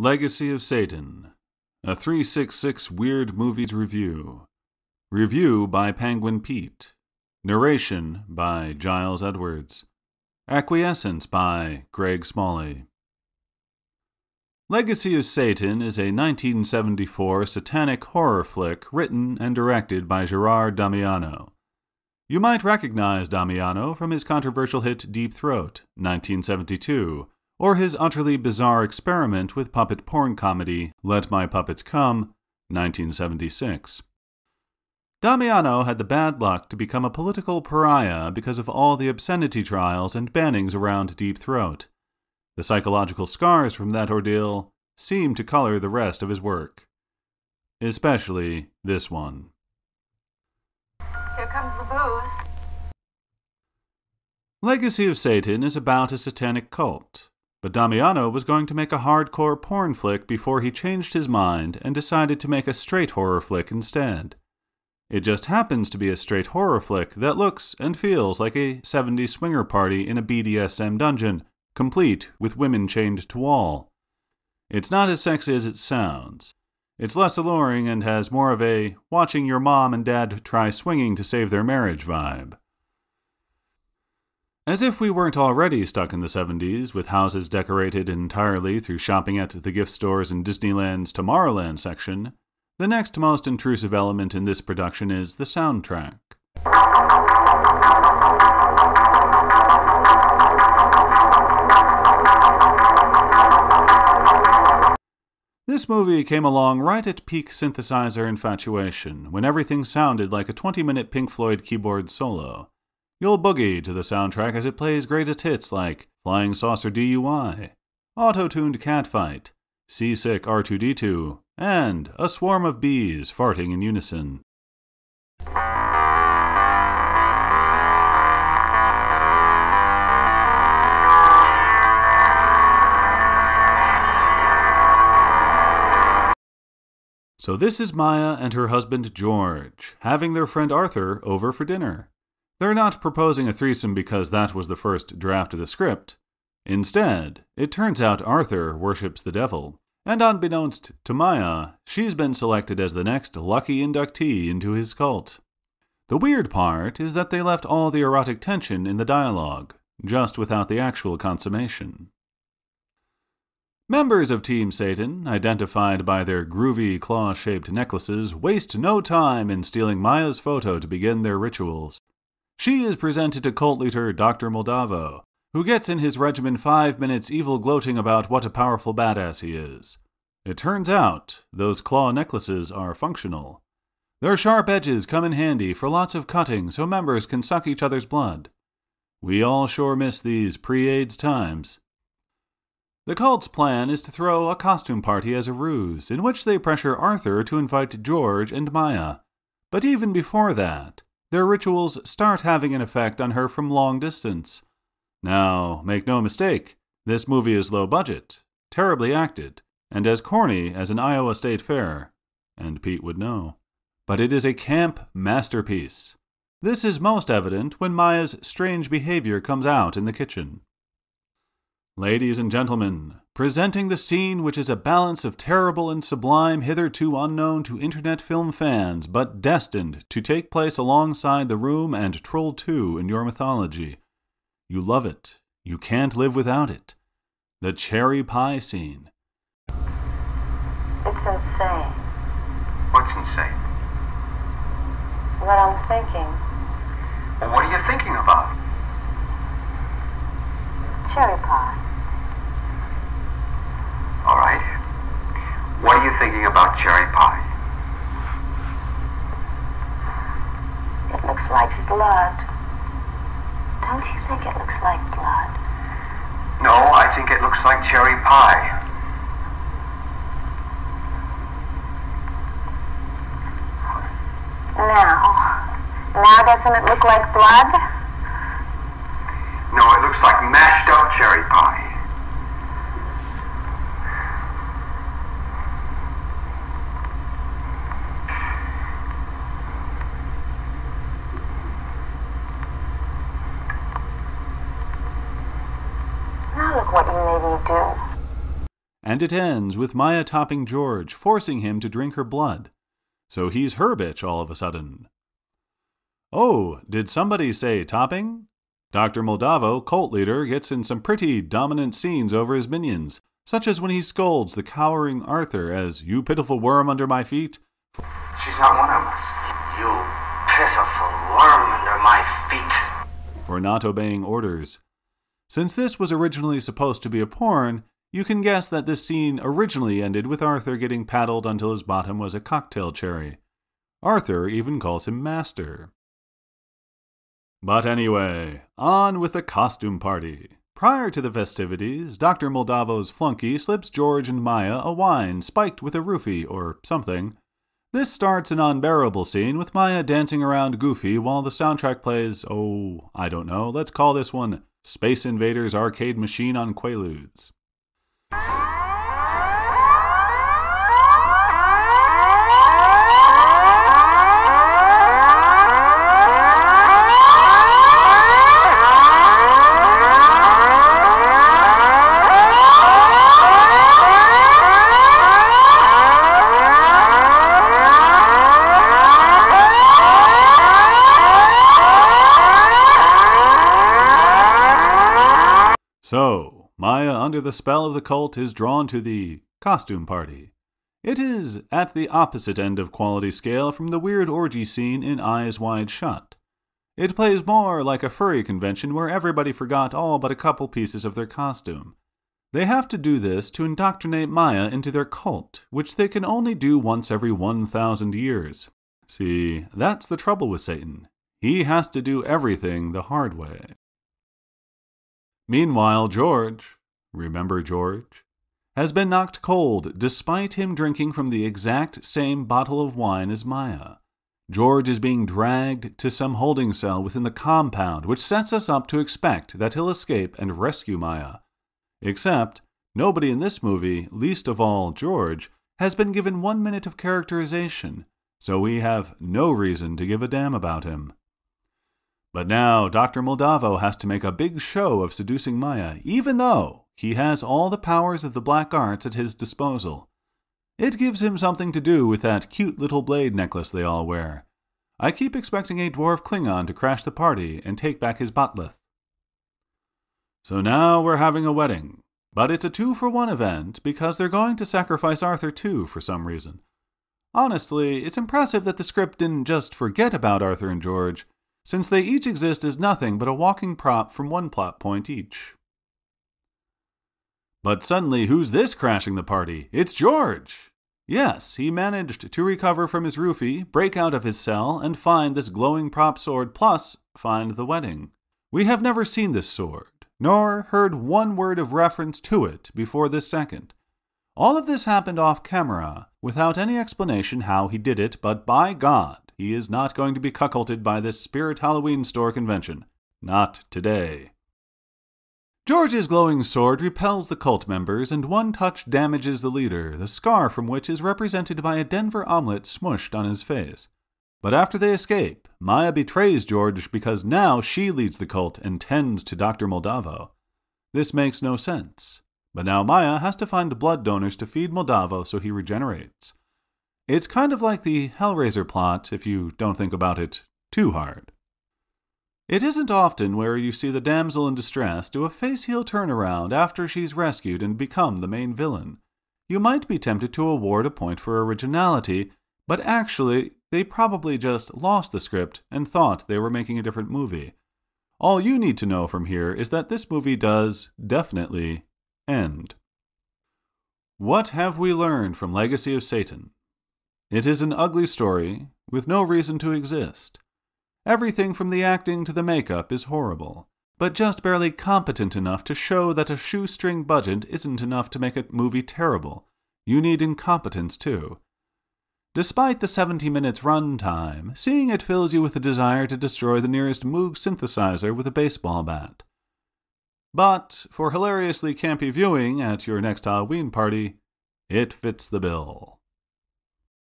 Legacy of Satan, a 366 Weird Movies review. Review by Penguin Pete. Narration by Giles Edwards. Acquiescence by Greg Smalley. Legacy of Satan is a 1974 satanic horror flick written and directed by Gerard Damiano. You might recognize Damiano from his controversial hit Deep Throat, 1972 or his utterly bizarre experiment with puppet porn comedy Let My Puppets Come, 1976. Damiano had the bad luck to become a political pariah because of all the obscenity trials and bannings around Deep Throat. The psychological scars from that ordeal seem to color the rest of his work, especially this one. Here comes the booze. Legacy of Satan is about a satanic cult. But Damiano was going to make a hardcore porn flick before he changed his mind and decided to make a straight horror flick instead. It just happens to be a straight horror flick that looks and feels like a 70s swinger party in a BDSM dungeon, complete with women chained to wall. It's not as sexy as it sounds. It's less alluring and has more of a watching your mom and dad try swinging to save their marriage vibe. As if we weren't already stuck in the 70s, with houses decorated entirely through shopping at the gift stores in Disneyland's Tomorrowland section, the next most intrusive element in this production is the soundtrack. This movie came along right at peak synthesizer infatuation, when everything sounded like a 20 minute Pink Floyd keyboard solo. You'll boogie to the soundtrack as it plays greatest hits like Flying Saucer DUI, Auto Tuned Catfight, Seasick R2D2, and A Swarm of Bees Farting in Unison. So, this is Maya and her husband George having their friend Arthur over for dinner. They're not proposing a threesome because that was the first draft of the script. Instead, it turns out Arthur worships the devil, and unbeknownst to Maya, she's been selected as the next lucky inductee into his cult. The weird part is that they left all the erotic tension in the dialogue, just without the actual consummation. Members of Team Satan, identified by their groovy claw shaped necklaces, waste no time in stealing Maya's photo to begin their rituals. She is presented to cult leader Dr. Moldavo, who gets in his regimen five minutes evil gloating about what a powerful badass he is. It turns out those claw necklaces are functional. Their sharp edges come in handy for lots of cutting so members can suck each other's blood. We all sure miss these pre AIDS times. The cult's plan is to throw a costume party as a ruse, in which they pressure Arthur to invite George and Maya. But even before that, their rituals start having an effect on her from long distance. Now, make no mistake, this movie is low budget, terribly acted, and as corny as an Iowa State Fair, and Pete would know. But it is a camp masterpiece. This is most evident when Maya's strange behavior comes out in the kitchen. Ladies and gentlemen, presenting the scene which is a balance of terrible and sublime hitherto unknown to internet film fans, but destined to take place alongside The Room and Troll 2 in your mythology. You love it. You can't live without it. The cherry pie scene. It's insane. What's insane? What I'm thinking. Well, what are you thinking about? Cherry pie. All right. What are you thinking about cherry pie? It looks like blood. Don't you think it looks like blood? No, I think it looks like cherry pie. Now. Now doesn't it look like blood? No, it looks like mashed up cherry pie. Now look what you made me do. And it ends with Maya topping George, forcing him to drink her blood. So he's her bitch all of a sudden. Oh, did somebody say topping? Dr. Moldavo, cult leader, gets in some pretty dominant scenes over his minions, such as when he scolds the cowering Arthur as, You pitiful worm under my feet. She's not one of us. You pitiful worm under my feet. For not obeying orders. Since this was originally supposed to be a porn, you can guess that this scene originally ended with Arthur getting paddled until his bottom was a cocktail cherry. Arthur even calls him Master. But anyway, on with the costume party. Prior to the festivities, Dr. Moldavo's flunky slips George and Maya a wine spiked with a roofie or something. This starts an unbearable scene with Maya dancing around Goofy while the soundtrack plays, oh, I don't know, let's call this one Space Invaders Arcade Machine on Quaaludes. So, Maya, under the spell of the cult, is drawn to the costume party. It is at the opposite end of quality scale from the weird orgy scene in Eyes Wide Shut. It plays more like a furry convention where everybody forgot all but a couple pieces of their costume. They have to do this to indoctrinate Maya into their cult, which they can only do once every 1,000 years. See, that's the trouble with Satan. He has to do everything the hard way. Meanwhile, George, remember George, has been knocked cold despite him drinking from the exact same bottle of wine as Maya. George is being dragged to some holding cell within the compound, which sets us up to expect that he'll escape and rescue Maya. Except, nobody in this movie, least of all George, has been given one minute of characterization, so we have no reason to give a damn about him. But now Dr. Moldavo has to make a big show of seducing Maya, even though he has all the powers of the black arts at his disposal. It gives him something to do with that cute little blade necklace they all wear. I keep expecting a dwarf Klingon to crash the party and take back his bat'leth. So now we're having a wedding, but it's a two for one event because they're going to sacrifice Arthur too for some reason. Honestly, it's impressive that the script didn't just forget about Arthur and George, since they each exist as nothing but a walking prop from one plot point each. But suddenly, who's this crashing the party? It's George! Yes, he managed to recover from his roofie, break out of his cell, and find this glowing prop sword, plus find the wedding. We have never seen this sword, nor heard one word of reference to it before this second. All of this happened off camera, without any explanation how he did it, but by God, he is not going to be cuckolded by this Spirit Halloween store convention. Not today. George's glowing sword repels the cult members, and one touch damages the leader, the scar from which is represented by a Denver omelet smushed on his face. But after they escape, Maya betrays George because now she leads the cult and tends to Dr. Moldavo. This makes no sense. But now Maya has to find blood donors to feed Moldavo so he regenerates. It's kind of like the Hellraiser plot if you don't think about it too hard. It isn't often where you see the damsel in distress do a face heel turnaround after she's rescued and become the main villain. You might be tempted to award a point for originality, but actually, they probably just lost the script and thought they were making a different movie. All you need to know from here is that this movie does definitely end. What have we learned from Legacy of Satan? It is an ugly story with no reason to exist. Everything from the acting to the makeup is horrible, but just barely competent enough to show that a shoestring budget isn't enough to make a movie terrible. You need incompetence too. Despite the 70 minutes run time, seeing it fills you with a desire to destroy the nearest Moog synthesizer with a baseball bat. But for hilariously campy viewing at your next Halloween party, it fits the bill.